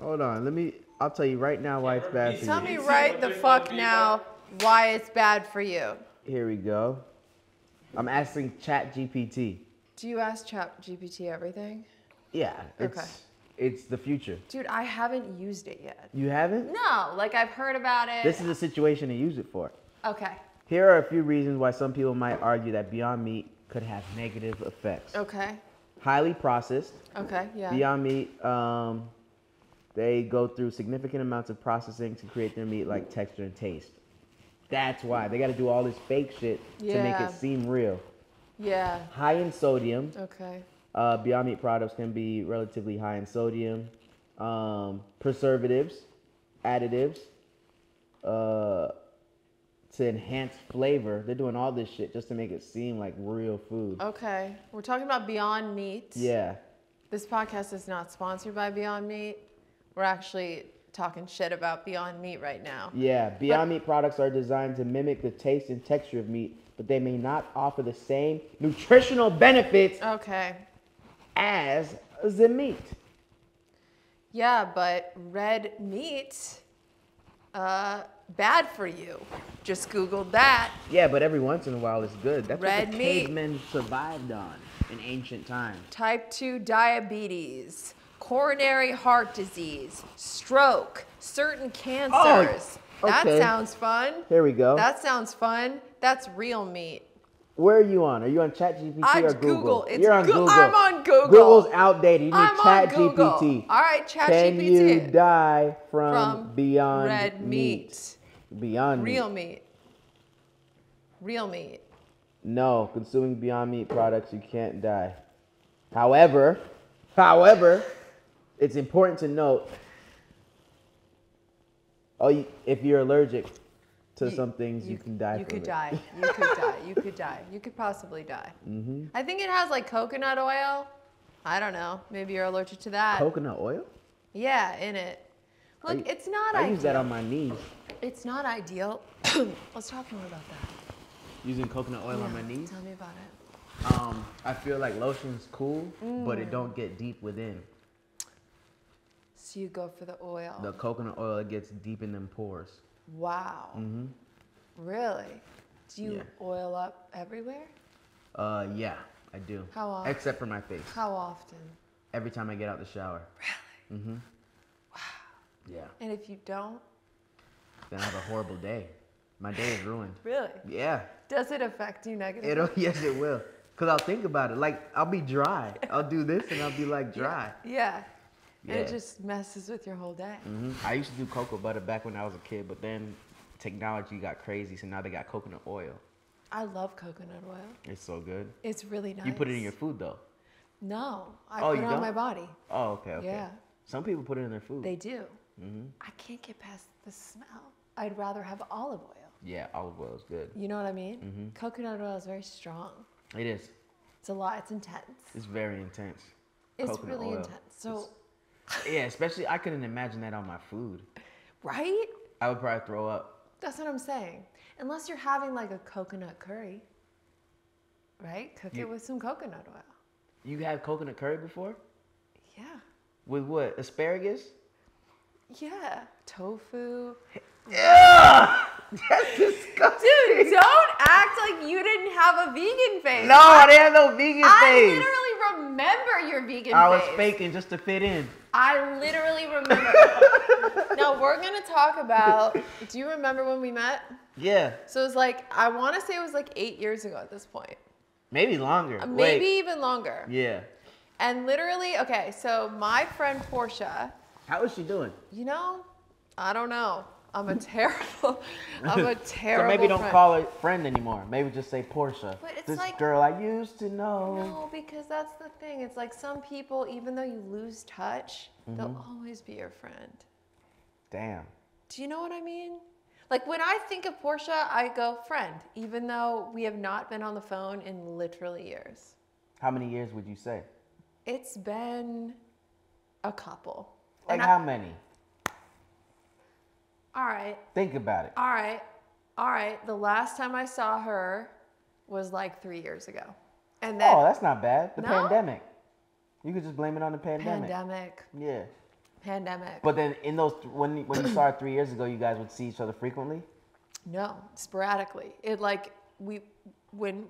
Hold on. Let me. I'll tell you right now why it's bad for you. Tell me right the fuck now why it's bad for you. Here we go. I'm asking ChatGPT. Do you ask Chat GPT everything? Yeah, it's Okay. it's the future. Dude, I haven't used it yet. You haven't? No, like I've heard about it. This is a situation to use it for. okay. Here are a few reasons why some people might argue that Beyond Meat could have negative effects. Okay. Highly processed. Okay. Yeah. Beyond Meat, um, they go through significant amounts of processing to create their meat like texture and taste. That's why they got to do all this fake shit to make it seem real. Yeah. High in sodium. Okay. Uh, Beyond Meat products can be relatively high in sodium, um, preservatives, additives, uh, to enhance flavor. They're doing all this shit just to make it seem like real food. Okay. We're talking about Beyond Meat. Yeah. This podcast is not sponsored by Beyond Meat. We're actually talking shit about Beyond Meat right now. Yeah, Beyond Meat products are designed to mimic the taste and texture of meat, but they may not offer the same nutritional benefits Okay. as the meat. Yeah, but red meat, uh, bad for you. Just Googled that. Yeah, but every once in a while it's good. That's Red what the meat. cavemen survived on in ancient times. Type 2 diabetes, coronary heart disease, stroke, certain cancers. Oh, that okay. That sounds fun. Here we go. That sounds fun. That's real meat. Where are you on? Are you on ChatGPT I or Google? Google. It's You're on Goo- Google. I'm on Google. Google's outdated. You need I'm. ChatGPT. All right, Can you die from, From Beyond red meat. Beyond Real meat. meat. Real meat. No, consuming Beyond Meat products, you can't die. However, however, it's important to note. Oh, if you're allergic to You- some things, you, can die. You from could it. die. You could die. You could die. You could possibly die. Mm-hmm. I think it has like coconut oil. I don't know. Maybe you're allergic to that. Coconut oil? yeah, in it. I- Look, it's not I ideal. use that on my knees. It's not ideal. Let's talk more about that. Using coconut oil on my knees. Tell me about it. Um, I feel like lotion's cool, but Mm. it don't get deep within. So you go for the oil. The coconut oil it gets deep in them pores. wow. Mm-hmm. Really? Do you Yeah. oil up everywhere? Uh, yeah, I do. How often? Except for my face. How often? Every time I get out the shower. Really? Mm-hmm. Wow. Yeah. And if you don't, Then I have a horrible day. My day is ruined. really? Yeah. Does it affect you negatively? It'll yes it will. Cause I'll think about it. Like I'll be dry. I'll do this and I'll be like dry. Yeah. And it just messes with your whole day. hmm I used to do cocoa butter back when I was a kid, but then technology got crazy, so now they got coconut oil. I love coconut oil. It's so good. It's really nice. You put it in your food though. No, I Oh, put you it on don't? my body. Oh, okay, okay. Yeah. Some people put it in their food. They do. hmm I can't get past the smell. I'd rather have olive oil. Yeah, olive oil is good. You know what I mean? Mhm. Coconut oil is very strong. It is. It's a lot. It's intense. It's very intense. It's coconut really oil. intense. So, Yeah, especially I couldn't imagine that on my food. right? I would probably throw up. That's what I'm saying. Unless you're having like a coconut curry, right? Cook You- it with some coconut oil. You had coconut curry before? Yeah. With what? Asparagus? Yeah. Tofu. Yeah! That's disgusting. Dude, don't act like you didn't have a vegan face. No, I didn't have no vegan I face. I literally remember your vegan I was face. faking just to fit in. I literally remember. now we're gonna talk about. Do you remember when we met? Yeah, So it was like I want to say it was like eight years ago at this point, maybe longer. Uh, Wait. maybe even longer. Yeah. And literally, okay, so my friend Portia, How is she doing? you know, I don't know. I'm a terrible. I'm a terrible. so maybe don't friend. call her friend anymore. Maybe just say Portia. But it's this like- girl I used to know. No, because that's the thing. It's like some people, even though you lose touch, they'll Mm-hmm. always be your friend. Damn. Do you know what I mean? Like when I think of Portia, I go friend, even though we have not been on the phone in literally years. How many years would you say? It's been a couple. Like And I- how many? All right, Think about it. all right, all right. The last time I saw her was like three years ago. And then Oh, that's not bad. The No? pandemic. You could just blame it on the pandemic. pandemic. Yeah. pandemic. But then in those when when you started three years ago, you guys would see each other frequently. No, sporadically. It like we when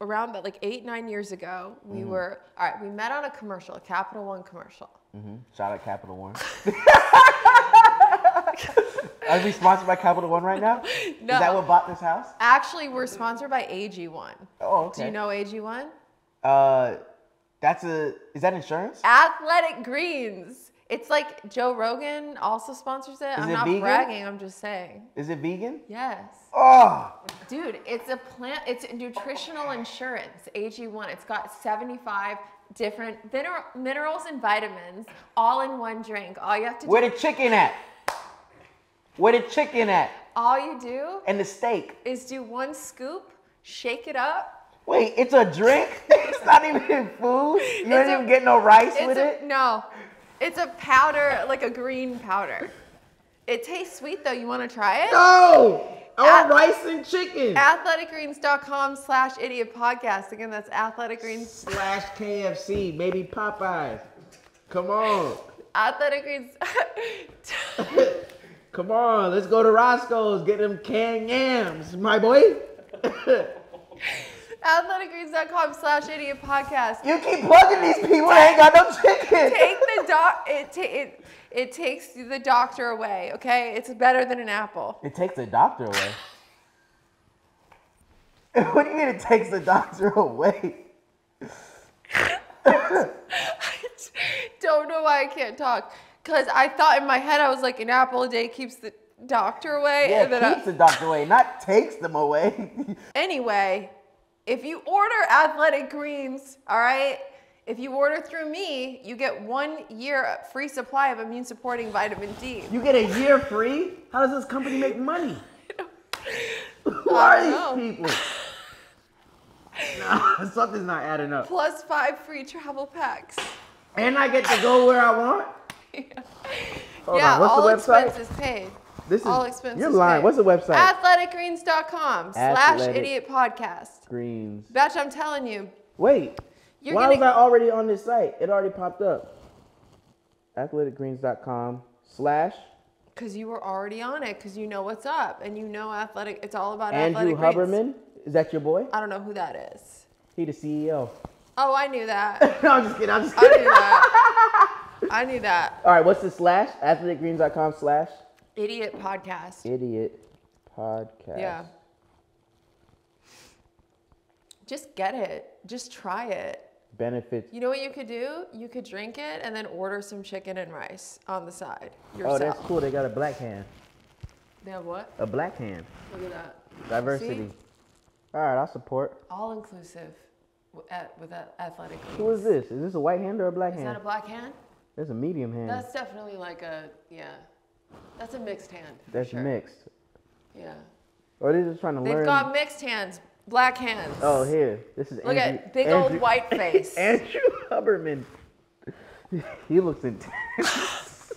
around that like eight nine years ago we Mm-hmm. were all right. We met on a commercial, a Capital One commercial. hmm Shout out Capital One. Are we sponsored by Capital One right now? Is that what bought this house? Actually, we're sponsored by AG1. Oh, okay. Do you know AG1? Uh, that's a. Is that insurance? Athletic Greens. It's like Joe Rogan also sponsors it. I'm it not vegan? bragging. I'm just saying. Is it vegan? Yes. Oh, Dude, it's a plant, it's a nutritional insurance, AG1. It's got 75 different mineral, minerals and vitamins all in one drink. All you have to do, where the chicken at? Where the chicken at? all you do And the steak. is do one scoop, shake it up. Wait, it's a drink? it's not even food? You It's don't a- even get no rice with a, it? no, it's a powder, like a green powder. It tastes sweet though. You want to try it? No! I At- rice and chicken. Athleticgreens.com slash idiot podcast. Again, that's athleticgreens Slash KFC, maybe Popeyes. Come on. Athletic Greens. Come on, let's go to Roscoe's, get them canned yams, my boy. Athleticgreens.com slash idiot podcast. you keep plugging these people, they ain't got no chicken. Take the doc. It, ta- it it takes the doctor away. Okay, it's better than an apple. It takes the doctor away. what do you mean it takes the doctor away? I don't know why I can't talk. Cause I thought in my head I was like an apple a day keeps the doctor away. Yeah, and then it I- keeps the doctor away, not takes them away. Anyway, if you order Athletic Greens, all right, if you order through me, you get one year free supply of immune supporting vitamin D. you get a year free? How does this company make money? Who are these people? Nah, something's not adding up. Plus five free travel packs. And I get to go where I want? Hold yeah, on, what's all the website? expenses paid. This is all expenses You're lying. paid. What's the website? Athleticgreens.com slash idiot podcast. Greens. Betch, I'm telling you, Wait. You're why gonna- was I already on this site? It already popped up. Athleticgreens.com slash because you were already on it, because you know what's up, and you know athletic. It's all about Andrew athletic greens. Huberman. Is that your boy? I don't know who that is. He the CEO. Oh, I knew that. no, I'm just kidding. I'm just I kidding. knew that. I need that. All right, what's the slash? Athleticgreens.com slash Idiot podcast. idiot podcast. Yeah. Just get it. Just try it. Benefits. You know what you could do? You could drink it and then order some chicken and rice on the side Oh, that's cool. They got a black hand. They have what? A black hand. Look at that. Diversity. All right, I'll support. All inclusive with that athletic. Who is this? Is this a white hand or a black Is hand? Is that a black hand? That's a medium hand. That's definitely like a yeah. That's a mixed hand. That's sure. mixed. Yeah. Or they're just trying to learn. They've got mixed hands, black hands. oh, here. This is Look Andrew, at big Andrew, old white face. Andrew Huberman. he looks intense.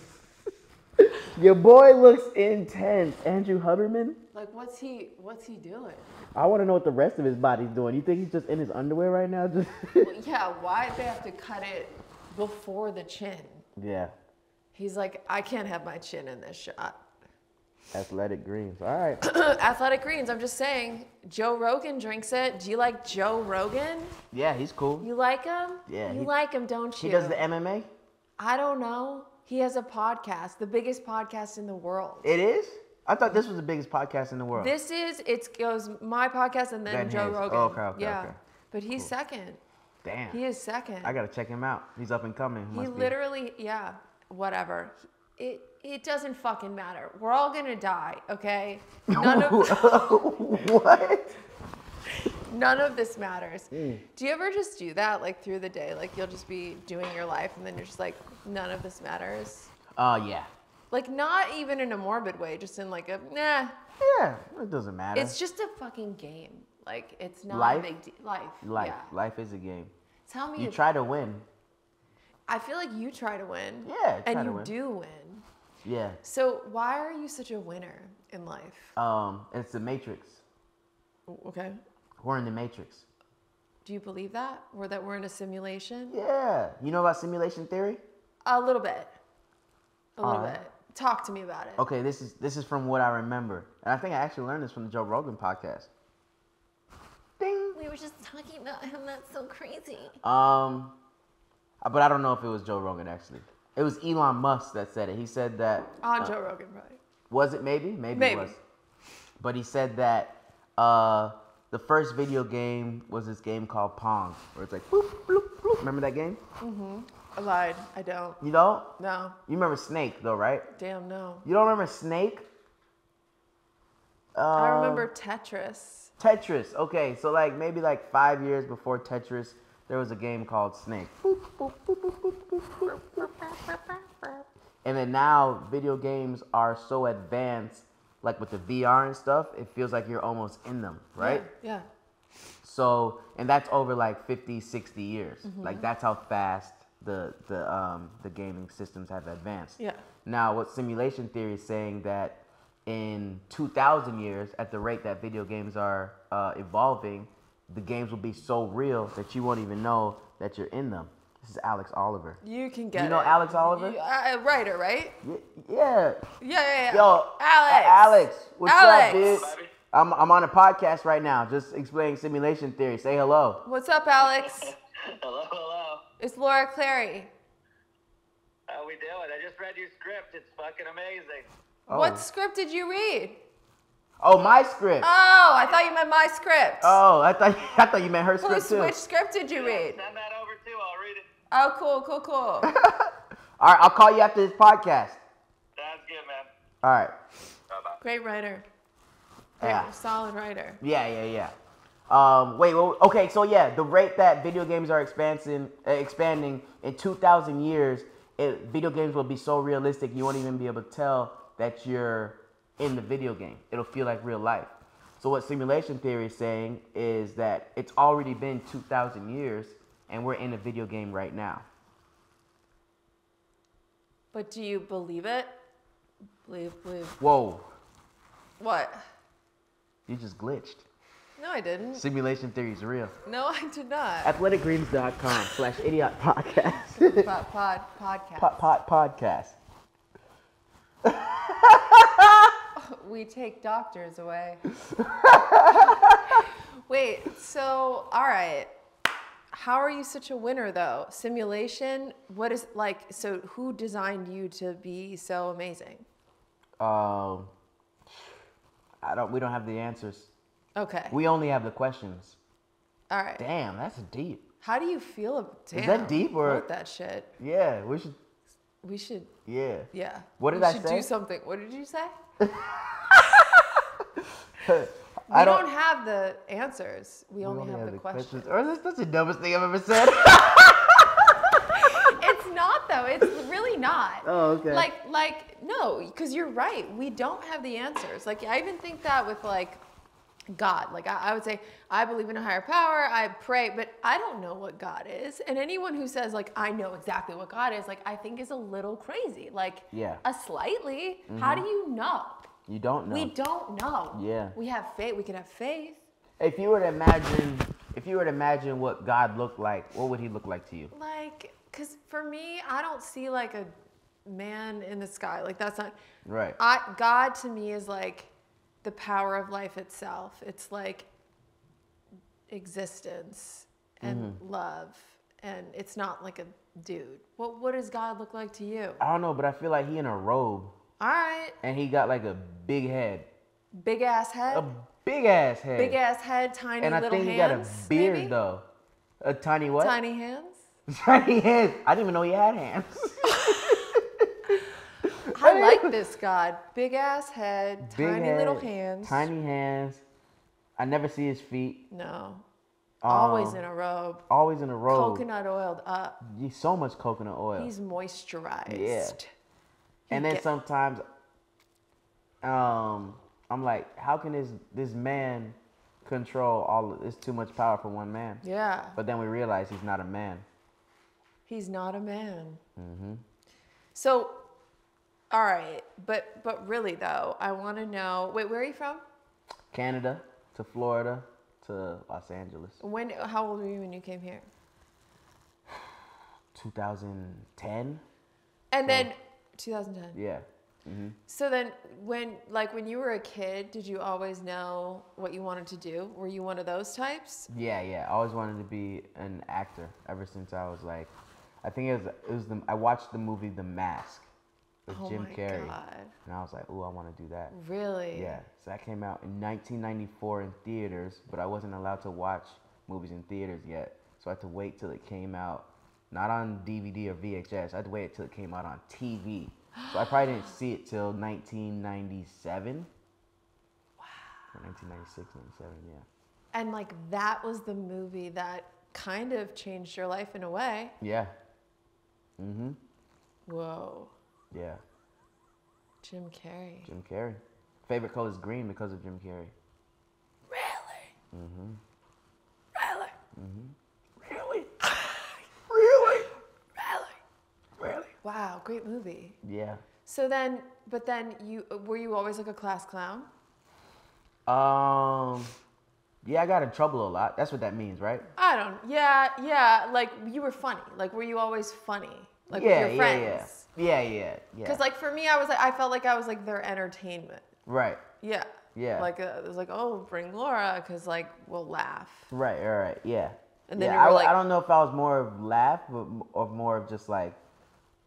Your boy looks intense. Andrew Huberman. like what's he what's he doing? I want to know what the rest of his body's doing. You think he's just in his underwear right now? Just Well, yeah, why they have to cut it before the chin? Yeah. He's like, I can't have my chin in this shot. Athletic greens. All right. Athletic Greens, I'm just saying, Joe Rogan drinks it. Do you like Joe Rogan? Yeah, he's cool. You like him? Yeah, You he- like him, don't you? He does the MMA. I don't know. He has a podcast, the biggest podcast in the world. It is. I thought this was the biggest podcast in the world. This is it goes my podcast and then Then Joe his. Rogan. Oh, okay, okay, yeah. okay. But he's second. Damn. He is second. I gotta check him out. He's up and coming. he be. literally, yeah, whatever. It it doesn't fucking matter. We're all gonna die, okay? None of what? none of this matters. Mm. Do you ever just do that like through the day? Like you'll just be doing your life and then you're just like, none of this matters. Uh, yeah. Like not even in a morbid way, just in like a nah. Yeah, it doesn't matter. It's just a fucking game. Like it's not Life? a big deal. Life. life. Yeah. Life is a game. Tell me You try to win. I feel like you try to win. Yeah, And you win. do win. Yeah. So why are you such a winner in life? Um, it's the Matrix. Okay. We're in the Matrix. Do you believe that? Or that we're in a simulation? Yeah. You know about simulation theory? A little bit. A little bit. Talk to me about it. Okay, this is this is from what I remember, and I think I actually learned this from the Joe Rogan podcast. Ding. We were just talking about him. That's so crazy. Um, but I don't know if it was Joe Rogan actually. It was Elon Musk that said it. He said that. On uh, Joe Rogan, probably. Was it maybe? Maybe, Maybe. it was. But he said that uh, the first video game was this game called Pong, where it's like boop, bloop, bloop. Remember that game? Mm-hmm. I lied. I don't. You don't? No. You remember Snake though, right? Damn, no. You don't remember Snake? Uh, I remember Tetris. Tetris. Okay, so like maybe like five years before Tetris, there was a game called Snake. And then now video games are so advanced, like with the VR and stuff, it feels like you're almost in them, right? Yeah. So, and that's over like 50, 60 years. Like that's how fast the the um, the gaming systems have advanced. Yeah. Now, what simulation theory is saying that in 2,000 years, at the rate that video games are uh, evolving, the games will be so real that you won't even know that you're in them. This is Alex Oliver. You can get You know it. Alex Oliver? You, uh, writer, right? Yeah. Yeah, yeah, yeah. Yo, Alex. A- Alex, what's Alex. up, dude? I'm, I'm on a podcast right now, just explaining simulation theory. Say hello. What's up, Alex? Hello, hello. It's Laura Clery. How we doing? I just read your script. It's fucking amazing. Oh. What script did you read? Oh, my script. Oh, I thought you meant my script. Oh, I thought I thought you meant her Whose- script too. which script did you read? Send that over too. I'll read it. Oh, cool, cool, cool. All right, I'll call you after this podcast. Sounds good, man. All right. Bye bye. Great writer. Great, Yeah. solid writer. Yeah, yeah, yeah. Um, wait, well, okay, so yeah, the rate that video games are expanding, uh, expanding in 2,000 years, it, video games will be so realistic you won't even be able to tell that you're in the video game. It'll feel like real life. So what simulation theory is saying is that it's already been 2,000 years and we're in a video game right now. But do you believe it? Believe, believe. Whoa, What? you just glitched. No, I didn't. Simulation theory is real. No, I did not. Athleticgreens.com slash idiot podcast. pod, pod, podcast. pot, pot podcast. We take doctors away. Wait, so, all right. How are you such a winner though? Simulation? What is like, so who designed you to be so amazing? Um, I don't. We don't have the answers. Okay. We only have the questions. all right. Damn, that's deep. How do you feel? ab- Damn, that deep or- that shit? Yeah, we should. We should, Yeah. yeah. What did we I should say? do something. What did you say? We I don't, have the answers. We, we only, have, the, questions. Or that's, that's the dumbest thing I've ever said. it's not though. It's really not. Oh, okay. Like, like no, because you're right. We don't have the answers. Like, I even think that with like God. Like, I, I would say I believe in a higher power. I pray, but I don't know what God is. And anyone who says like I know exactly what God is, like I think is a little crazy. Like, Yeah. a slightly. How mm-hmm. do you know? you don't know. We don't know. Yeah. We have faith. We can have faith. if you were to imagine, if you were to imagine what God looked like, what would He look like to you? Like, cause for me, I don't see like a man in the sky. Like that's not. Right. I God to me is like the power of life itself. It's like existence and mm-hmm. love, and it's not like a dude. What What does God look like to you? I don't know, but I feel like He in a robe All right, and He got like a big head, big ass head, a big ass head. big ass head, tiny And I little think he got a beard maybe? though. A tiny what? Tiny hands. Tiny hands. I didn't even know he had hands. I like this God. Big ass head, Big tiny little hands. Tiny hands. I never see his feet. No. Always Um, in a robe. Always in a robe. Coconut oiled up. He's so much coconut oil. He's moisturized. Yeah. and then get- sometimes, um, I'm like, how can this this man control all? Of, it's too much power for one man. Yeah. But then we realize he's not a man. He's not a man. Mm-hmm. So, all right, but but really though, I want to know. Wait, where are you from? Canada to Florida to Los Angeles. When? How old were you when you came here? 2010. And then 2010. Yeah. hmm So then, when like when you were a kid, did you always know what you wanted to do? Were you one of those types? Yeah, yeah. I always wanted to be an actor ever since I was like, I think it was it was the I watched the movie The Mask with oh Jim Carrey, god! and I was like, oh, I want to do that. Really? Yeah. So that came out in 1994 in theaters, but I wasn't allowed to watch movies in theaters yet, so I had to wait till it came out, not on DVD or VHS. I had to wait till it came out on TV. So I probably didn't see it till 1997. Wow. 1996, 97, yeah. And like that was the movie that kind of changed your life in a way. Yeah. Mm-hmm. Whoa, Yeah. Jim Carrey. Jim Carrey. Favorite color is green because of Jim Carrey. Really? Mm-hmm. Really? Really? really? Really? Really? Wow, great movie. Yeah. So then, but then you were you always like a class clown? Um. Yeah, I got in trouble a lot. That's what that means, right? I don't. Yeah, yeah. Like you were funny. Like were you always funny? Like yeah, with your yeah, friends? yeah, yeah, yeah, yeah. yeah. Because like for me, I was like I felt like I was like their entertainment. right, Yeah. Yeah. Like uh, it was like oh bring Laura because like we'll laugh. right, all right, yeah. And then yeah, you were I, like- I don't know if I was more of laugh, but or more of just like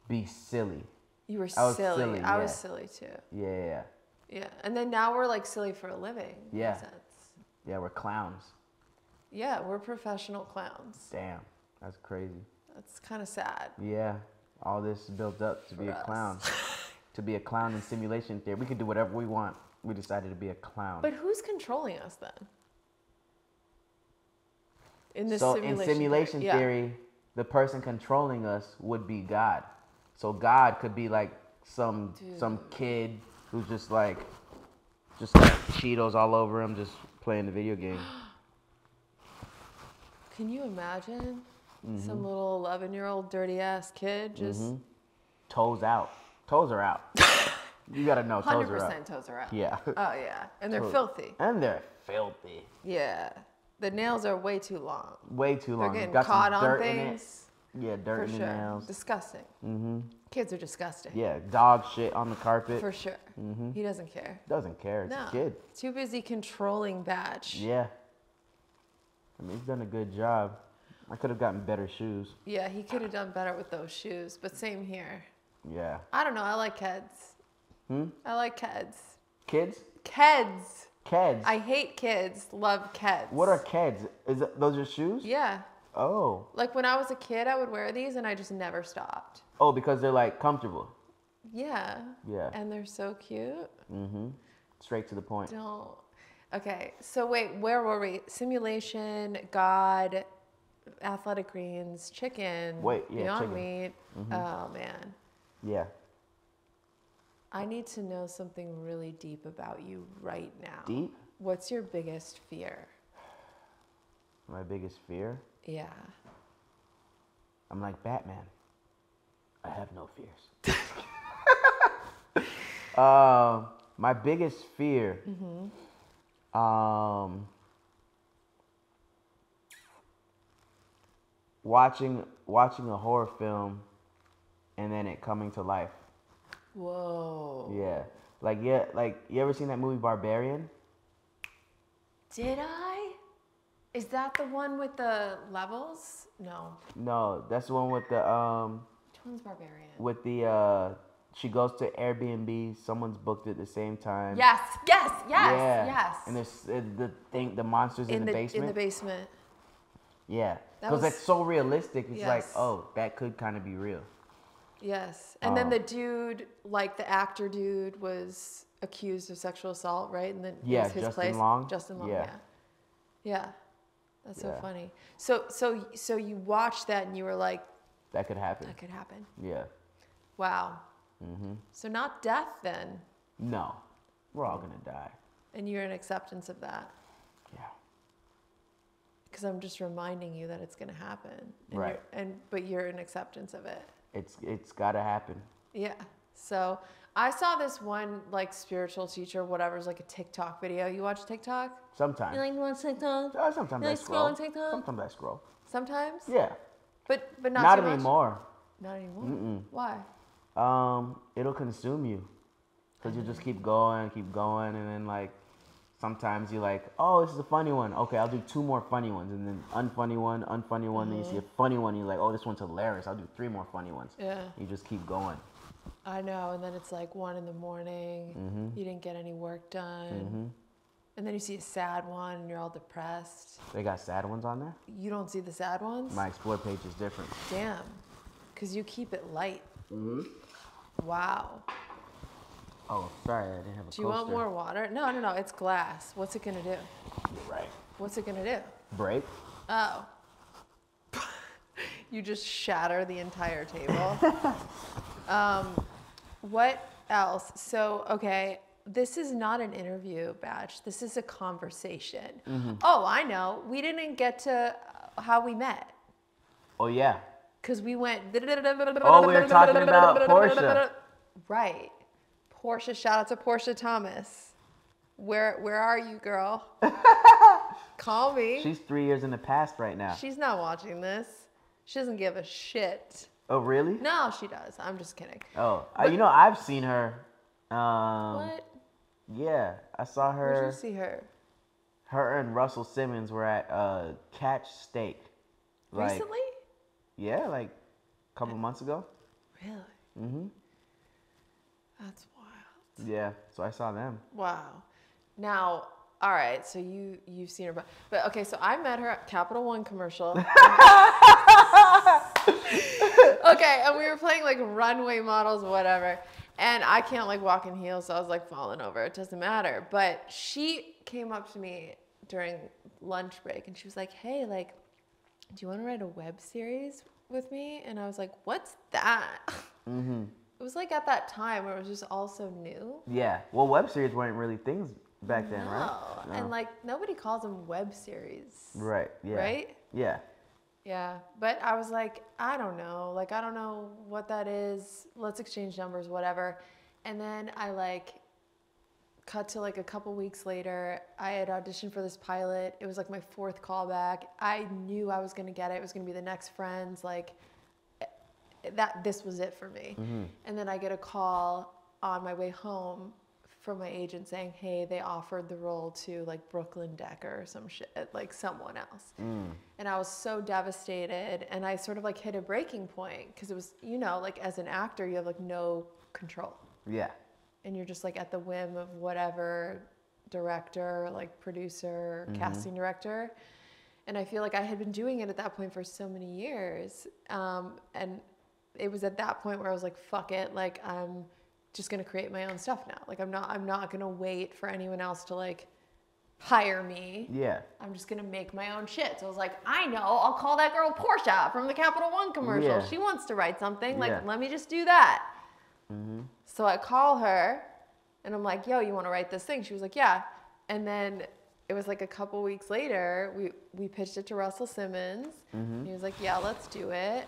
be silly. You were I was silly. silly, I was silly too. Yeah, yeah, yeah. Yeah. And then now we're like silly for a living. Yeah. Yeah, we're clowns. Yeah, we're professional clowns. Damn, that's crazy. That's kind of sad. Yeah, all this built up to be a clown. to be a clown in simulation theory. We could do whatever we want. We decided to be a clown. But who's controlling us then? In this so simulation in simulation Yeah. theory, the person controlling us would be God. So God could be like some some kid who's just like just got Cheetos all over him, just playing the video game. Can you imagine Mm-hmm. some little 11 year old dirty ass kid just Toes out. Toes are out. you gotta know toes are 100% out. toes are out? Yeah. Oh, yeah. And they're Toes. filthy. And they're filthy. Yeah. The nails are way too long. Way too long. They're getting Got caught some on things. Yeah, dirt For in the sure. nails. Disgusting. Mm-hmm. Kids are disgusting. Yeah, dog shit on the carpet. For sure. Mm-hmm. He doesn't care. Doesn't care. It's No. a kid. Too busy controlling Bach. Yeah. I mean, he's done a good job. I could have gotten better shoes. Yeah, he could have done better with those shoes, but same here. Yeah. I don't know. I like Keds. Hmm? I like Keds. Kids? Keds. Keds. I hate kids. Love Keds. what are Keds? Is it, those your shoes? Yeah. Oh. Like when I was a kid, I would wear these and I just never stopped. Oh, because they're like comfortable. Yeah. Yeah. And they're so cute. Mm-hmm. Straight to the point. Don't. Okay. So wait, where were we? Simulation, God, athletic greens, chicken. Wait, yeah, Beyond chicken. Mm-hmm. meat. Oh man. Yeah. I need to know something really deep about you right now. Deep? What's your biggest fear? My biggest fear? Yeah. I'm like Batman. I have no fears. um, my biggest fear. Um, watching watching a horror film, and then it coming to life. Whoa. Yeah, like yeah, like you ever seen that movie Barbarian? Did I? Is that the one with the levels? No. No, that's the one with the um Which one's Barbarian? with the uh she goes to Airbnb. Someone's booked at the same time. Yes, yes, yes, yeah. yes. And there's uh, the thing, the monsters in, the, basement. In the basement. yeah, because was- it's so realistic. It's like, oh, that could kind of be real. Yes. And then Oh. the dude, like the actor dude, was accused of sexual assault, right? And then Yeah, was his Justin place. Long? Justin Long. Yeah. Yeah. Yeah. That's so funny. So so so you watched that and you were like, That could happen. that could happen. Yeah. Wow. Mm-hmm. So not death then, No, we're all gonna die. and you're in acceptance of that. Yeah. Because I'm just reminding you that it's going to happen. And Right. And but you're in acceptance of it. It's it's gotta happen. Yeah. So I saw this one like spiritual teacher, whatever's like a TikTok video. You watch TikTok? Sometimes. You like watch TikTok? Uh, sometimes you I like scroll. scrolling TikTok? Sometimes I scroll. Sometimes. Yeah. But but not Not, too much? anymore. Not anymore. Mm-mm. Why? Um, it'll consume you, cause you just keep going, keep going, and then like sometimes you're like, oh, this is a funny one. Okay, I'll do two more funny ones, and then unfunny one, unfunny one. Then you see a funny one, you're like, oh, this one's hilarious. I'll do three more funny ones. Yeah. You just keep going. I know, and then it's like one in the morning. Mm-hmm. You didn't get any work done. Mm-hmm. And then you see a sad one and you're all depressed. They got sad ones on there. You don't see the sad ones? My explore page is different. Damn. Because you keep it light. Mm-hmm. Wow. Oh, sorry, I didn't have a Do you want more water? No, no, no. It's glass. What's it going to do? Right. What's it going to do? Break. Oh. you just shatter the entire table. um, what else? So, okay, this is not an interview, Bach. This is a conversation. Oh, I know. We didn't get to uh, how we met Oh yeah. because we went. Oh, we were talking about Portia. Right. Portia. Shout out to Portia Thomas. Where Where are you, girl? Call me. She's three years in the past right now. She's not watching this. She doesn't give a shit. oh really? No, she does. I'm just kidding. Oh, uh, you know I've seen her. Um, what? Yeah, I saw her. Where'd her. you see her? Her and Russell Simmons were at uh, Catch Steak. Like, Recently? Yeah, like a couple months ago. Really? Mm-hmm. That's. Yeah, so I saw them. Wow. Now, all right. So you you've seen her, but but okay. So I met her at Capital One commercial. okay, and we were playing like runway models, whatever. And I can't like walk in heels, so I was like falling over. It doesn't matter. But she came up to me during lunch break, and she was like, "Hey, like, do you want to write a web series with me?" And I was like, "What's that?" Mm-hmm. It was like at that time where it was just all so new. Yeah. Well, web series weren't really things back then, right? No, and like nobody calls them web series. Right. Yeah. Right? Yeah. Yeah, but I was like, I don't know. Like, I don't know what that is. Let's exchange numbers, whatever. And then I like cut to like a couple weeks later. I had auditioned for this pilot. It was like my fourth callback. I knew I was gonna get it. It was gonna be the next Friends. Like that. This was it for me. Mm-hmm. And then I get a call on my way home from my agent saying, "Hey, they offered the role to like Brooklyn Decker or some shit, like someone else." Mm. And I was so devastated, and I sort of like hit a breaking point because it was, you know, like as an actor, you have like no control, Yeah. and you're just like at the whim of whatever director, like producer, mm-hmm. casting director. And I feel like I had been doing it at that point for so many years, um, and it was at that point where I was like, "Fuck it!" Like I'm just gonna create my own stuff now. Like I'm not, I'm not gonna wait for anyone else to like hire me. Yeah. I'm just gonna make my own shit. So I was like, I know, I'll call that girl Portia from the Capital One commercial. Yeah. She wants to write something. Like, Yeah. let me just do that. Mm-hmm. So I call her and I'm like, yo, you wanna write this thing? She was like, yeah. And then it was like a couple weeks later, we, we pitched it to Russell Simmons. Mm-hmm. He was like, yeah, let's do it.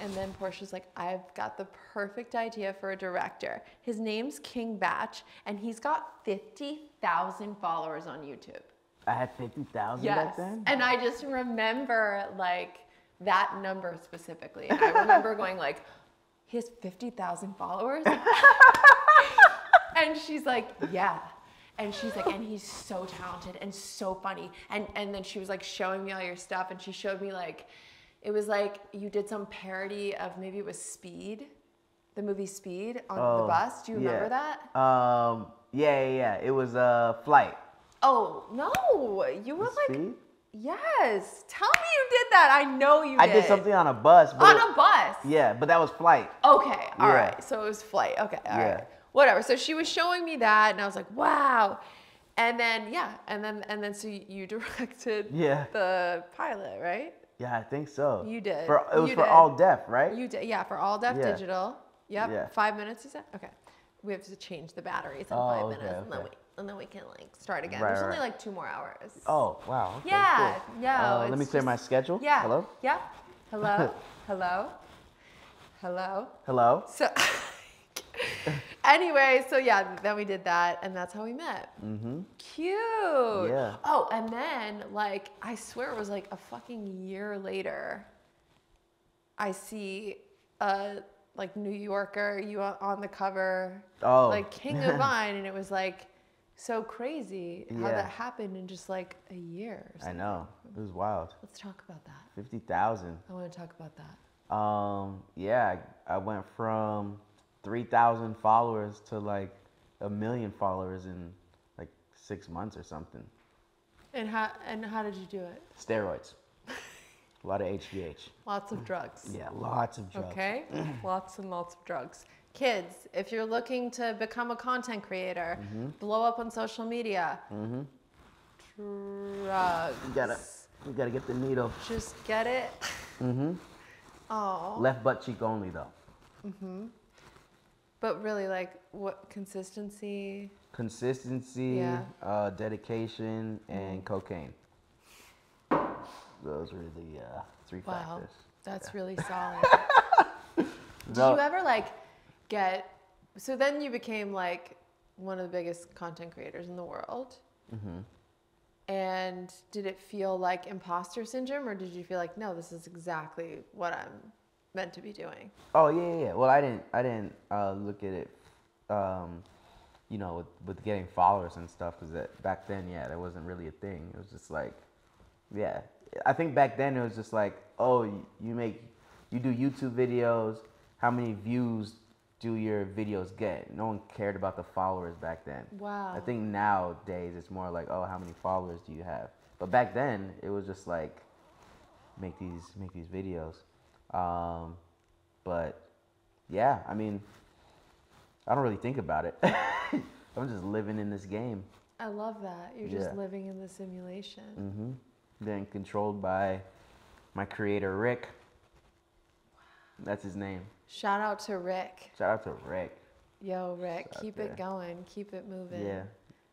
And then Portia's like, I've got the perfect idea for a director. His name's King Bach, and he's got 50,000 followers on YouTube. I had fifty thousand back then. And I just remember like that number specifically. I remember going like, he has 50,000 followers? and she's like, yeah. And she's like, and he's so talented and so funny. And and then she was like showing me all your stuff and she showed me like it was like you did some parody of maybe it was Speed, the movie Speed on the Oh, bus. Do you remember yeah. that? Um. Yeah, yeah, yeah. It was a uh, flight. Oh no, you were like Speed? Yes. Tell me you did that. I know you I did. did something on a bus. But on a bus. Yeah, but that was flight. Okay. all right. Yeah. So it was flight. Okay. all right. Yeah. Whatever. So she was showing me that, and I was like, wow. And then yeah, and then and then so you directed Yeah. the pilot, right? Yeah, I think so. You did. For it was You for did. All Def, right? You did. Yeah, for All Def Yeah. digital. Yep. Yeah. Five minutes. You said. Okay. We have to change the batteries in Oh, five okay, minutes, and then we and then we can like start again. Right, There's right, only like two more hours. Oh wow. Okay, Yeah, cool. yeah, Uh, let me clear my schedule. Yeah. Hello. Yep. Hello. Hello. Hello. Hello. So anyway, so yeah, then we did that, and that's how we met. Mm-hmm. Cute. Yeah. Oh, and then like I swear it was like a fucking year later. I see a like New Yorker, you on on the cover, Oh. like King of Vine, and it was like so crazy how Yeah. that happened in just like a year. Or I know. It was wild. Let's talk about that. Fifty thousand. I want to talk about that. Um, yeah, I, I went from three thousand followers to like a million followers in like six months or something. And how and how did you do it? Steroids. a lot of HGH. Lots of drugs. Yeah, lots of drugs. Okay, lots and lots of drugs. Kids, if you're looking to become a content creator, Mm-hmm. blow up on social media, drugs. You gotta, you gotta get the needle. just get it. Mm-hmm. Oh, Left butt cheek only though. But really, like, what consistency? Consistency, Yeah. uh, dedication, and cocaine. Those were the uh, three Wow, factors. that's really solid. Did No. you ever like get? So then you became like one of the biggest content creators in the world. Mm-hmm. And did it feel like imposter syndrome, or did you feel like, no, this is exactly what I'm meant to be doing? Oh yeah, yeah, yeah. Well, I didn't, I didn't uh, look at it, um, you know, with, with getting followers and stuff, because back then, yeah, that wasn't really a thing. It was just like, yeah, I think back then it was just like, oh, you, you make, you do YouTube videos. How many views do your videos get? No one cared about the followers back then. Wow. I think nowadays it's more like, oh, how many followers do you have? But back then it was just like, make these make these videos. Um, but yeah, I mean, I don't really think about it. I'm just living in this game. I love that. You're just Yeah. living in the simulation. Mm-hmm. Being controlled by my creator Rick. That's his name. Shout out to Rick. Shout out to Rick. Yo, Rick, Shout keep it going. Keep it moving. Yeah.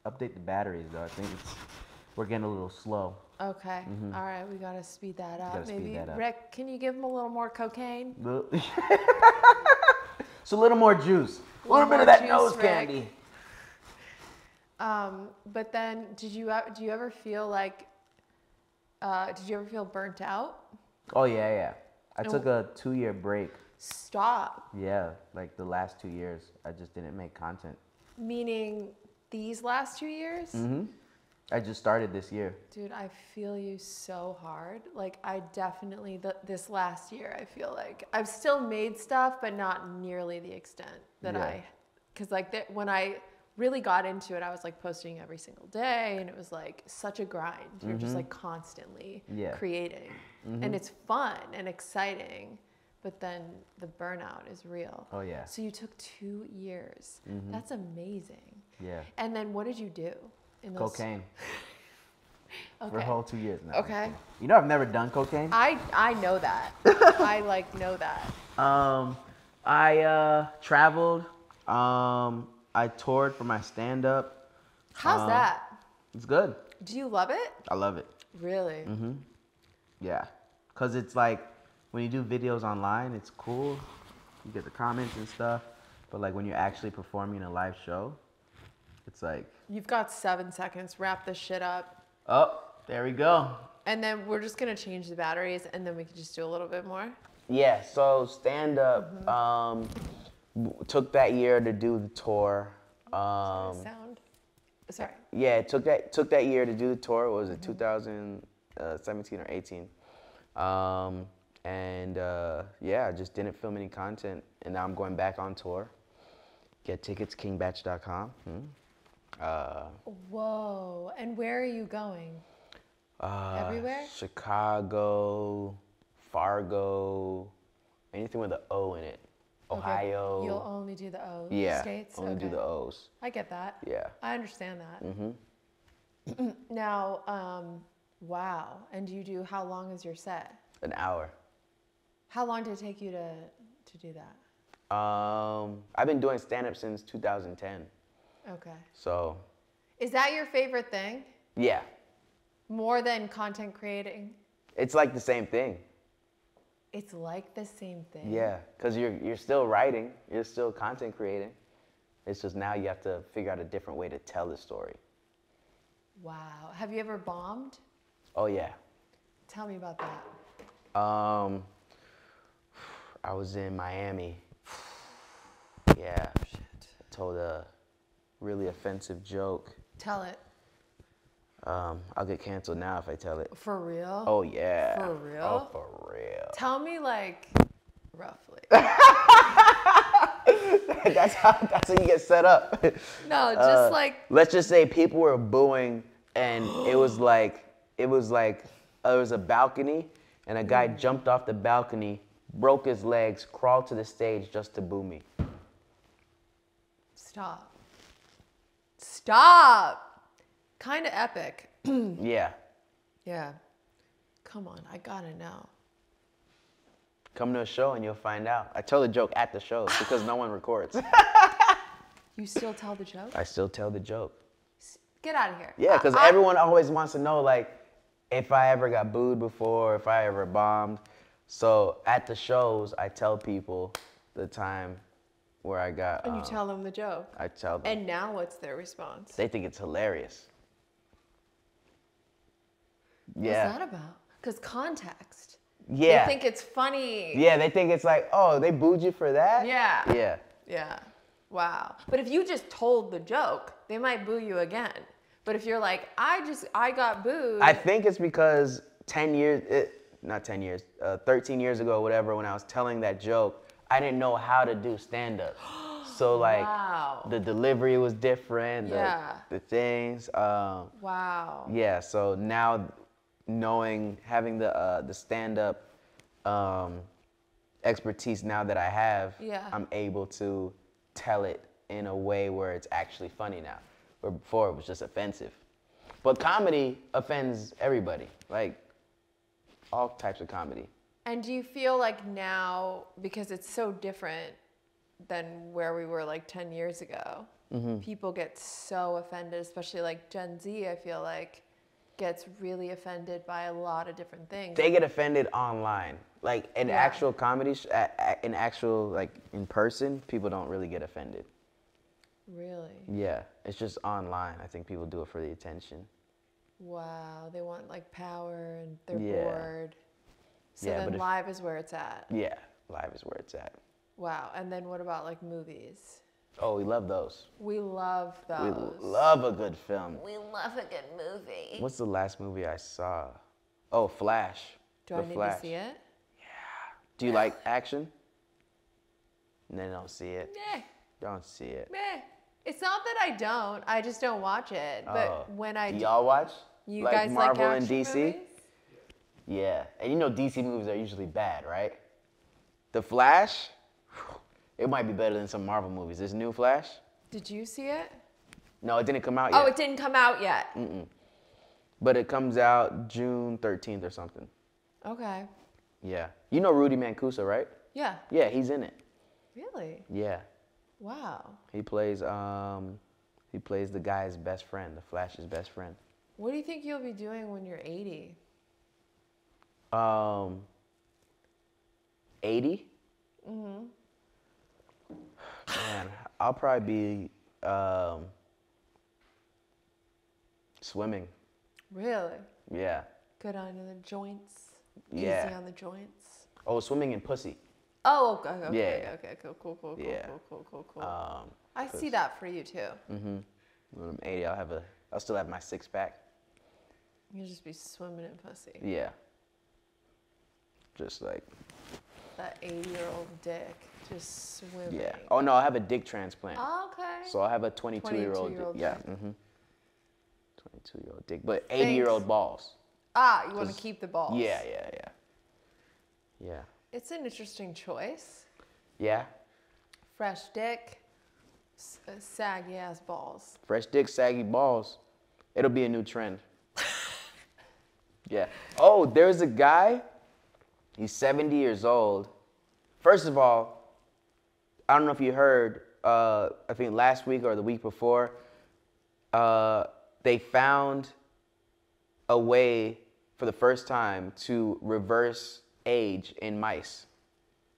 Update the batteries though. I think it's we're getting a little slow. Okay. All right. We got to speed that up. Mm-hmm. speed Maybe, that up. Rick, can you give him a little more cocaine? So a little more juice. A little, Little bit of that juice, nose Rick. candy. Um, but then, did you do you ever feel like? Uh, did you ever feel burnt out? Oh yeah, yeah. I And took a two year break. Stop. Yeah, like the last two years, I just didn't make content. Meaning these last two years? hmm I just started this year. Dude, I feel you so hard. Like I definitely th- this last year I feel like I've still made stuff but not nearly the extent that Yeah. I cuz like when I really got into it I was like posting every single day and it was like such a grind. You're just like constantly Mm-hmm. Yeah. Mm-hmm. creating. And it's fun and exciting. But then the burnout is real. Oh, yeah. Mm-hmm. So you took 2 years. That's amazing. Yeah. And then what did you do? Cocaine for a whole two years now. Okay. You know, I've never done cocaine. I I know that. I like know that. Um, I uh, traveled. Um, I toured for my stand up. How's Um, that? It's good. Do you love it? I love it. Really? Mm-hmm. Yeah, cause it's like when you do videos online, it's cool. You get the comments and stuff. But like when you're actually performing a live show, it's like, You've got seven seconds. Wrap this shit up, oh, there we go. and then we're just gonna change the batteries, and then we can just do a little bit more. Yeah. So stand up. Um, took that year to do the tour. Um, Sound. Sorry. yeah, it took that took that year to do the tour. What was it 2017 or 18? Um, and uh, yeah, I just didn't film any content, and now I'm going back on tour. Get tickets kingbach.com. Hmm. Uh, Whoa. And where are you going? uh, Everywhere? Chicago, Fargo, anything with an O in it. Okay, Ohio. You'll only do the O yeah, states. only do the O's. I get that. Yeah. I understand that. Mm-hmm. now, um, wow. And you do how long is your set? An hour. How long did it take you to to do that? Um, I've been doing stand up since 2010. Okay. So, Is that your favorite thing? yeah, More than content creating? it's like the same thing. It's like the same thing. Yeah, because you're, you're still writing, you're still content creating. It's just now you have to figure out a different way to tell the story. Wow. Have you ever bombed? Oh, yeah. Tell me about that. Um, I was in Miami. Yeah. I told a really offensive joke. Tell it. Um, I'll get canceled now if I tell it. For real? Oh yeah. For real? Oh for real. Tell me like roughly. that's how that's how you get set up. No, just Uh, like let's just say people were booing and it was like it was like uh, there was a balcony and a guy Mm. jumped off the balcony broke his legs crawled to the stage just to boo me stop. Stop. Kind of epic. yeah Yeah. Come on, I gotta know. come to a show and you'll find out i tell the joke at the show because no one records You still tell the joke? i still tell the joke Get out of here. yeah because everyone always wants to know like if i ever got booed before if i ever bombed so at the shows i tell people the time where i got And you um, tell them the joke. i tell them And now what's their response? They think it's hilarious. Yeah. What's that about? Because context. Yeah. They think it's funny. yeah, they think it's like, oh, they booed you for that? Yeah. Yeah. Yeah. Wow. But if you just told the joke, they might boo you again. But if you're like, I just, I got booed. I think it's because 10 years, it, not 10 years, uh, 13 years ago, whatever, when I was telling that joke, I didn't know how to do stand up. So, like, Wow. the delivery was different, the, Yeah. the things. Um, wow. Yeah, so now knowing having the uh, the stand up um, expertise now that I have, Yeah. I'm able to tell it in a way where it's actually funny now. Where before it was just offensive. But comedy offends everybody, like all types of comedy. And do you feel like now, because it's so different than where we were like 10 years ago, Mm-hmm. people get so offended, especially like Gen Z, I feel like gets really offended by a lot of different things. They get offended online. Like in Yeah. actual comedy, sh- a- a- in actual like in person, people don't really get offended. really? Yeah, it's just online. I think people do it for the attention. Wow. They want like power and they're Yeah. bored. So Yeah, then if- live is where it's at. Yeah, live is where it's at. Wow. And then what about like movies? Oh, we love those. We love We those. love a good film. We love a good movie. What's the last movie I saw? Oh, Flash. Do The I need Flash. to see it? Yeah. Do you like action? Then don't see it. Meh. Don't see it. Meh. It's not that I don't. I just don't watch it. But Oh. when I do do, y'all watch? you like guys Marvel like and action DC? movies? Yeah, and you know DC movies are usually bad, right? The Flash, it might be better than some Marvel movies. This new Flash? Did you see it? No, it didn't come out yet. Oh, it didn't come out yet. Mm-mm. But it comes out June 13th or something. Okay. Yeah. You know Rudy Mancuso, right? Yeah. Yeah, he's in it. Really? Yeah. Wow. He plays um he plays the guy's best friend, the Flash's best friend. What do you think you'll be doing when you're 80? Um 80? Mm-hmm. Man, I'll probably be um swimming. Really? Yeah. Good on the joints. Yeah. Easy on the joints. Oh, swimming in pussy. Oh, okay. Okay. Yeah. Okay. Cool. Cool. Cool. Cool. Yeah. Cool. Cool. Cool. Cool. Um I see that for you too. Mhm. When I'm 80, I'll have a I'll still have my six pack. You'll just be swimming in pussy. Yeah. Just like That 80 year old dick just swimming. yeah. Oh no, I'll have a dick transplant. Okay. So I'll have a 22 year old. 22-year-old Yeah. dick. Mm-hmm. 22 year old dick, but 80 year old balls. ah, you want to keep the balls. Yeah, yeah, yeah. Yeah. It's an interesting choice. Yeah. Fresh dick, s- uh, saggy ass balls. Fresh dick, saggy balls. It'll be a new trend. yeah. Oh, there's a guy. He's 70 years old. First of all, I don't know if you heard. Uh, I think last week or the week before, uh, they found a way for the first time to reverse age in mice.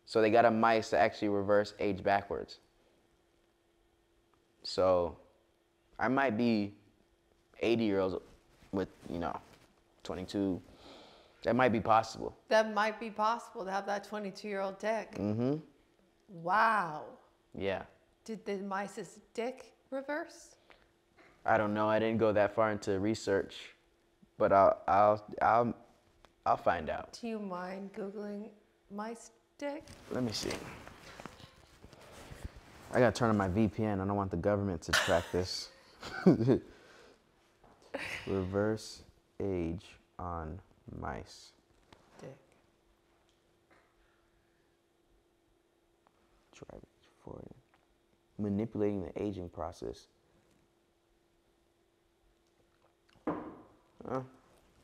So they got a mice to actually reverse age backwards. So I might be 80 years old with, you know, 22. That might be possible. That might be possible to have that 22 year old dick. Mm-hmm. Wow. Yeah. Did the mice's dick reverse? I don't know. I didn't go that far into research, but I'll I'll I'll I'll find out. Do you mind googling mice dick? Let me see. I gotta turn on my VPN. I don't want the government to track this. Reverse age on mice. Dick. Drive age forward. Manipulating the aging process. Huh?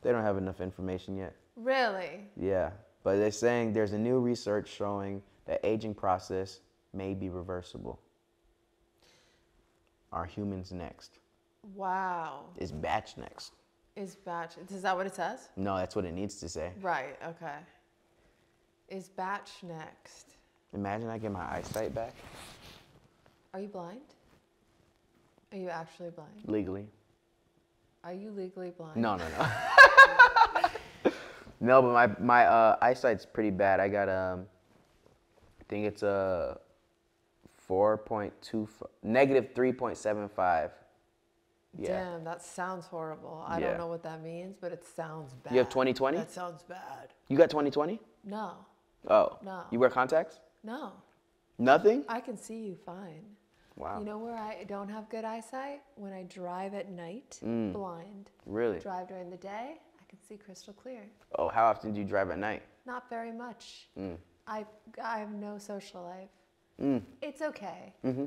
They don't have enough information yet. Really? Yeah, but they're saying there's a new research showing that aging process may be reversible. Are humans next? Wow. Is Bach next? Is Bach? Is that what it says? No, that's what it needs to say. Right. Okay. Is Bach next? Imagine I get my eyesight back Are you blind? Are you actually blind? legally. Are you legally blind? No, no, no. no, but my my uh, eyesight's pretty bad. I got um, I think it's a four point two negative three point seven five. Yeah. Damn, that sounds horrible. I Yeah. don't know what that means, but it sounds bad. You have 20/20? That sounds bad. You got twenty twenty? No, Oh. No. You wear contacts? no. Nothing? I can see you fine. Wow. You know where I don't have good eyesight? When I drive at night, Mm. blind. really? Drive during the day, I can see crystal clear. Oh, how often do you drive at night? Not very much. Mm. I, I have no social life. Mm. It's okay. Mm-hmm.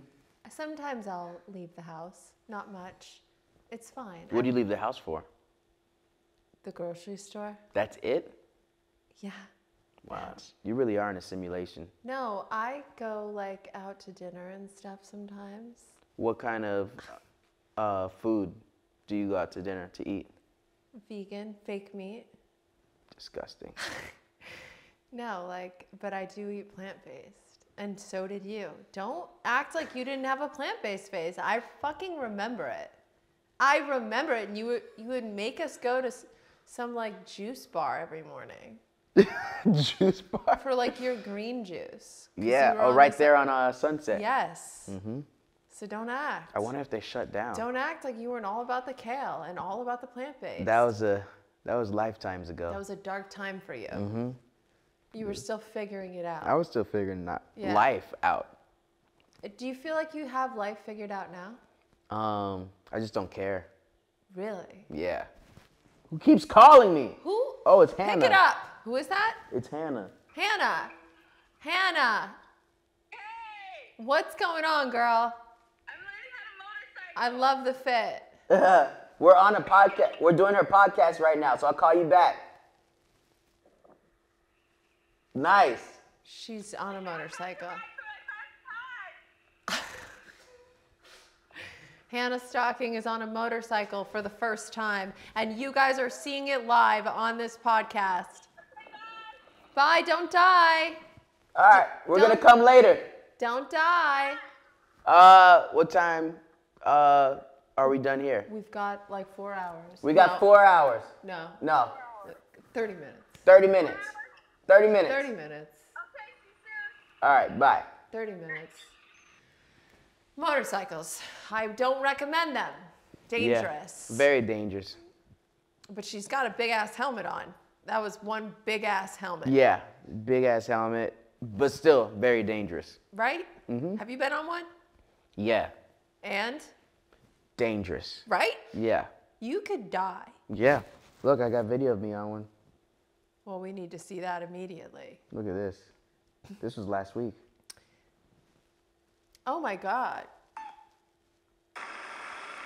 Sometimes I'll leave the house. Not much. It's fine. What do you leave the house for? The grocery store? That's it? Yeah. Wow. You really are in a simulation. No, I go like out to dinner and stuff sometimes. What kind of uh, food do you go out to dinner to eat? Vegan, fake meat. Disgusting. No, like, but I do eat plant based. And so did you. Don't act like you didn't have a plant based phase. I fucking remember it. I remember it. And you would, you would make us go to some like juice bar every morning Juice bar? for like your green juice. Yeah. Oh, right there on uh, Sunset. Yes. Mm-hmm. So don't act. I wonder if they shut down. Don't act like you weren't all about the kale and all about the plant based. That was a that was lifetimes ago. That was a dark time for you. mm-hmm. You were still figuring it out. I was still figuring not Yeah. life out. Do you feel like you have life figured out now? Um, I just don't care. Really? Yeah. Who keeps calling me? Who? Oh, it's Hannah. Pick it up. Who is that? It's Hannah. Hannah. Hannah. Hey. What's going on, girl? I'm learning how to motorcycle. I love the fit. We're on a podcast. We're doing her podcast right now, so I'll call you back. Nice. She's on a motorcycle. Hannah Stocking is on a motorcycle for the first time, and you guys are seeing it live on this podcast. Bye, don't die. All right, we're gonna come later. Don't die. Uh, what time? Uh, are we done here? We've got like four hours. We got No, four hours. No, No, 30 minutes. 30 minutes. 30 minutes. 30 minutes. All right, bye. 30 minutes. Motorcycles. I don't recommend them. Dangerous. Yeah, very dangerous. But she's got a big ass helmet on. That was one big ass helmet. Yeah, big ass helmet, but still very dangerous. Right? Mm-hmm. Have you been on one? Yeah, And? dangerous. Right? Yeah, You could die. yeah. Look, I got video of me on one. Well, we need to see that immediately. Look at this. This was last week. Oh my God.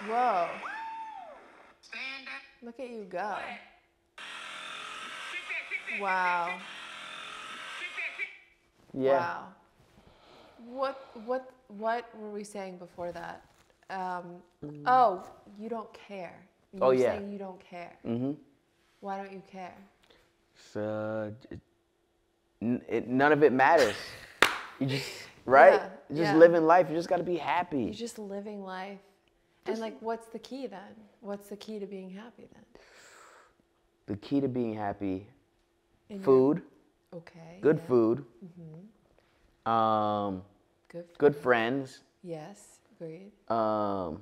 Whoa. Look at you go. Wow. Yeah. Wow. What what what were we saying before that? Um, oh, you don't care. You Oh, yeah. saying you don't care. Mm-hmm. Why don't you care? So, it, it, none of it matters. You just, right? Yeah, just yeah. living life. You just got to be happy. You're just living life. And like what's the key then? What's the key to being happy then? the key to being happy In your- food, okay. good yeah, food, Mm-hmm. um, Good. good friends, Yes, agreed. Um,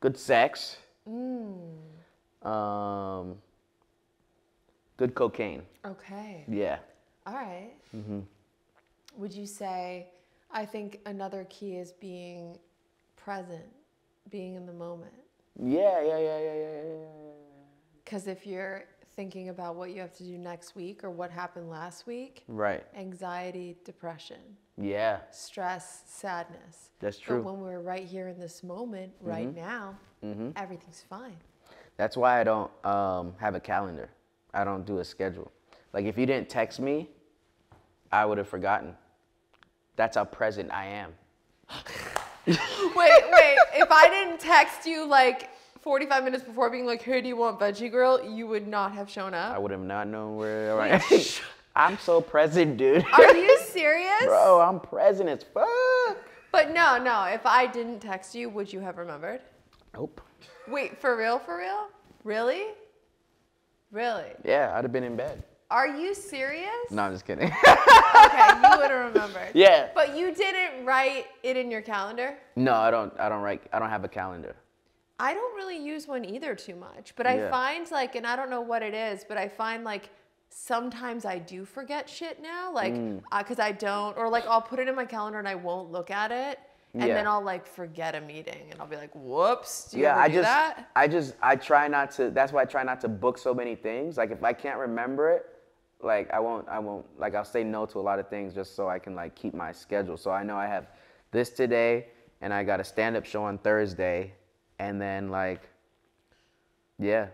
good sex. Mm. Um, good cocaine. Okay. Yeah. All right. Mm-hmm. Would you say, I think another key is being present, being in the moment. Yeah, yeah, yeah, yeah, yeah, yeah, yeah. Because if you're thinking about what you have to do next week or what happened last week, Right. anxiety, depression, Yeah, stress, sadness. That's true. But when we're right here in this moment, right now, Mhm. everything's fine. that's why I don't um, have a calendar. I don't do a schedule. Like if you didn't text me, I would have forgotten. That's how present I am. wait, wait. If I didn't text you like 45 minutes before being like, hey, do you want veggie grill? You would not have shown up. I would have not known where I am. I'm so present, dude. Are you serious? Bro, I'm present as fuck. But no, no. If I didn't text you, would you have remembered? Nope. Wait, for real, for real? Really? Really? Yeah, I'd have been in bed. Are you serious? No, I'm just kidding. Okay, you would have remembered. yeah. But you didn't write it in your calendar? No, I don't. I don't write. I don't have a calendar. I don't really use one either too much, but I Yeah. find like, and I don't know what it is, but I find like sometimes I do forget shit now, like, Mm. because I don't, or like I'll put it in my calendar and I won't look at it, and Yeah. then I'll like forget a meeting, and I'll be like, whoops, do you yeah, I do just, that? I just, I try not to. That's why I try not to book so many things. Like if I can't remember it, like I won't, I won't. Like I'll say no to a lot of things just so I can like keep my schedule. So I know I have this today, and I got a stand-up show on Thursday, and then like, yeah,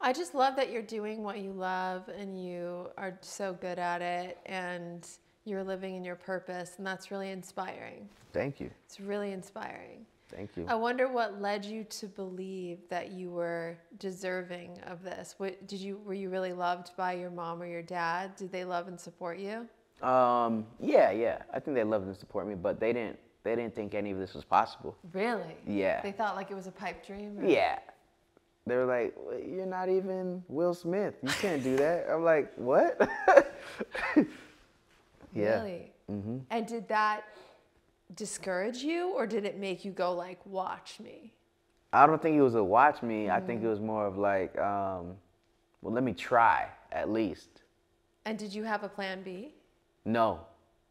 I just love that you're doing what you love and you are so good at it and you're living in your purpose, and that's really inspiring. thank you, It's really inspiring. Thank you. I wonder what led you to believe that you were deserving of this. What, did you were you really loved by your mom or your dad? Did they love and support you? Um, yeah, yeah. I think they loved and support me, but they didn't. They didn't think any of this was possible. Really? Yeah. They thought like it was a pipe dream. or- Yeah. They were like, "Well, "You're not even Will Smith. You can't do that." I'm like, "What?" yeah. Really? Mm-hmm. And did that discourage you, or did it make you go like, "Watch me"? I don't think it was a watch me. I Mm. think it was more of like, um, well, let me try at least. And did you have a plan B? No,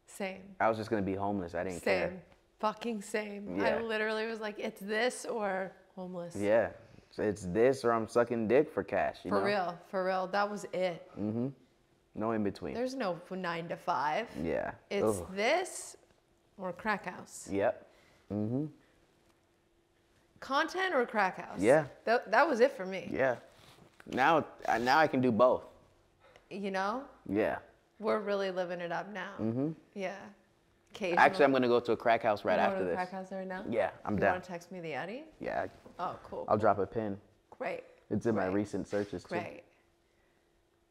Same. I was just gonna be homeless. I didn't care. Same. care. Fucking same. Yeah. I literally was like, it's this or homeless. Yeah, it's this or I'm sucking dick for cash. You For know? real. For real. That was it. Mm-hmm. No in between. There's no nine to five. yeah. It's Ugh. this or crack house. Yep. Mm-hmm. Content or crack house. Yeah. That, that was it for me. Yeah. Now, I- now I can do both. You know, Yeah. we're really living it up now. Mm-hmm. Yeah. Actually, I'm gonna go to a crack house right You going after this. crack house right now? Yeah, I'm you down. want to text me the Eddie? Yeah, Oh, cool. I'll drop a pin. Great. It's in my recent searches too. Great.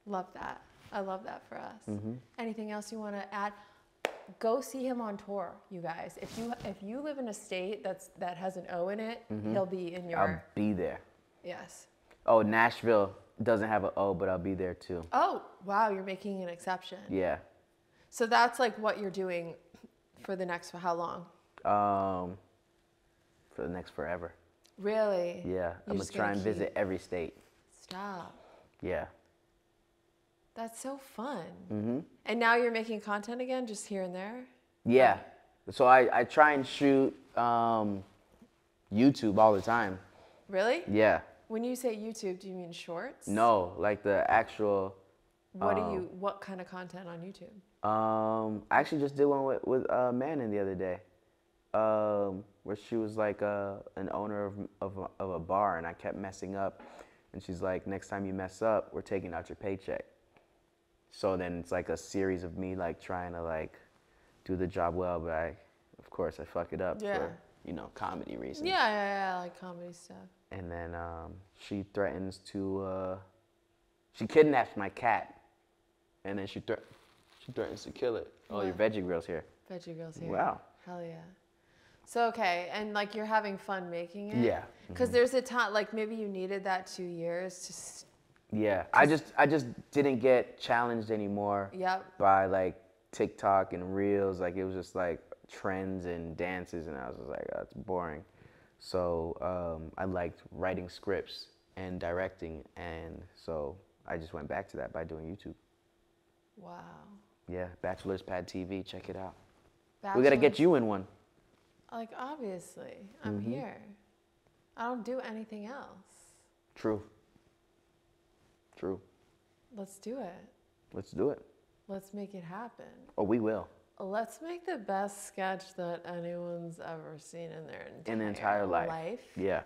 Love that. I love that for us. Mm-hmm. Anything else you want to add? Go see him on tour, you guys. If you if you live in a state that's that has an O in it, he'll be in your Mm-hmm. I'll be there. yes. Oh, Nashville doesn't have an O, but I'll be there too. Oh wow, you're making an exception. Yeah. So that's like what you're doing for the next for how long? Um, for the next forever. Really? Yeah, You're I'm gonna try and keep- visit every state. Stop. Yeah. That's so fun. Mm-hmm. And now you're making content again, just here and there. Yeah. So I, I try and shoot um, YouTube all the time. Really? Yeah. When you say YouTube, do you mean shorts? No, like the actual. What do Um, you? What kind of content on YouTube? Um, I actually just did one with with uh, Mannon the other day, um, where she was like uh, an owner of of a, of a bar, and I kept messing up, and she's like, "Next time you mess up, we're taking out your paycheck." So then it's like a series of me like trying to like do the job well, but I, of course, I fuck it up Yeah. for you know comedy reasons. Yeah, yeah, yeah, like comedy stuff. And then um, she threatens to, uh, she kidnaps my cat, and then she thre- she threatens to kill it. Oh, your veggie grill's here. Veggie Grill's here. Wow. Hell yeah. So okay, and like you're having fun making it. Yeah. Because there's a time, like maybe you needed that two years to. S- Yeah, I just I just didn't get challenged anymore Yep. by like TikTok and Reels. Like it was just like trends and dances, and I was just like, oh, that's boring. So um, I liked writing scripts and directing, and so I just went back to that by doing YouTube. Wow. Yeah, Bachelor's Pad TV, check it out. We gotta get you in one. Like obviously, I'm Mm-hmm. here. I don't do anything else. True. True. Let's do it. Let's do it. Let's make it happen. Oh, we will. Let's make the best sketch that anyone's ever seen in their entire, In entire life. Yeah.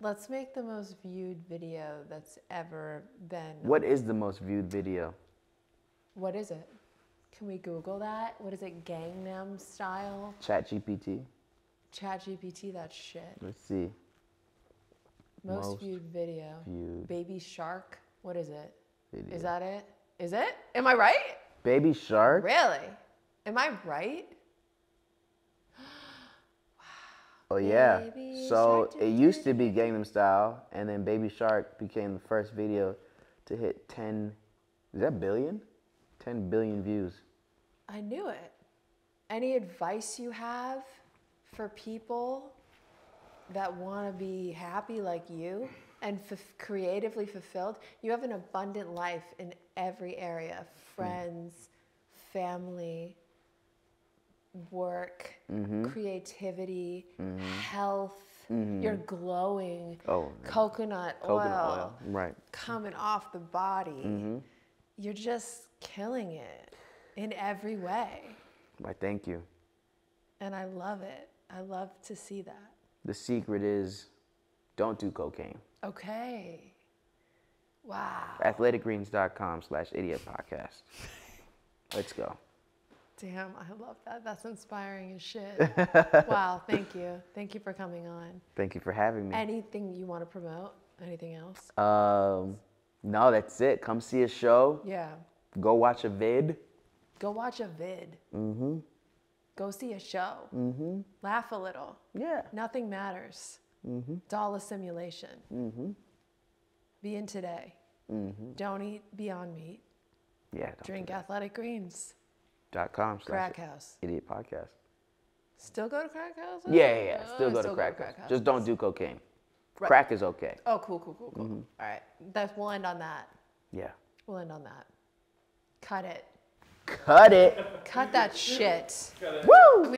Let's make the most viewed video that's ever been. What is the most viewed video? What is it? Can we Google that? What is it? Gangnam style? ChatGPT. Chat GPT, that shit. Let's see. Most, Most viewed video. viewed Baby Shark. What is it? Is Video. that it? Is it? Am I right? Baby Shark? Really? Am I right? Wow. Oh yeah. Baby So it used to be Gangnam Style, and then Baby Shark became the first video to hit 10. Is that billion? 10 billion views. I knew it. Any advice you have for people that want to be happy like you and f- creatively fulfilled? You have an abundant life in every area hmm. friends, family, work, mm-hmm. creativity, mm-hmm. health. Mm-hmm. You're glowing. Oh, coconut, Coconut oil, oil. Right. coming off the body. You're just killing it in every way. Why, thank you. And I love it. I love to see that. The secret is don't do cocaine. Okay. Wow. Athleticgreens.com slash idiot podcast. Let's go. Damn, I love that. That's inspiring as shit. wow. Thank you. Thank you for coming on. Thank you for having me. Anything you want to promote? Anything else? Um, no, that's it. Come see a show. Yeah. Go watch a vid. Go watch a vid. Mm-hmm. Go see a show. Mm-hmm. Laugh a little. Yeah. Nothing matters. Mm-hmm. It's all a simulation. Mm-hmm. Be in today. Mm-hmm. Don't eat Beyond Meat. Yeah. Drink Athletic Greens. Dot com slash Crack House. idiot podcast. Still go to Crack House? Yeah, yeah, yeah. Oh, Still I go to crack, house. House. Just don't do cocaine. Right. Crack is okay. Oh, cool, cool, cool, cool. Mm-hmm. All right. That's, we'll end on that. Yeah. We'll end on that. Cut it. Cut it. Cut that shit. Woo!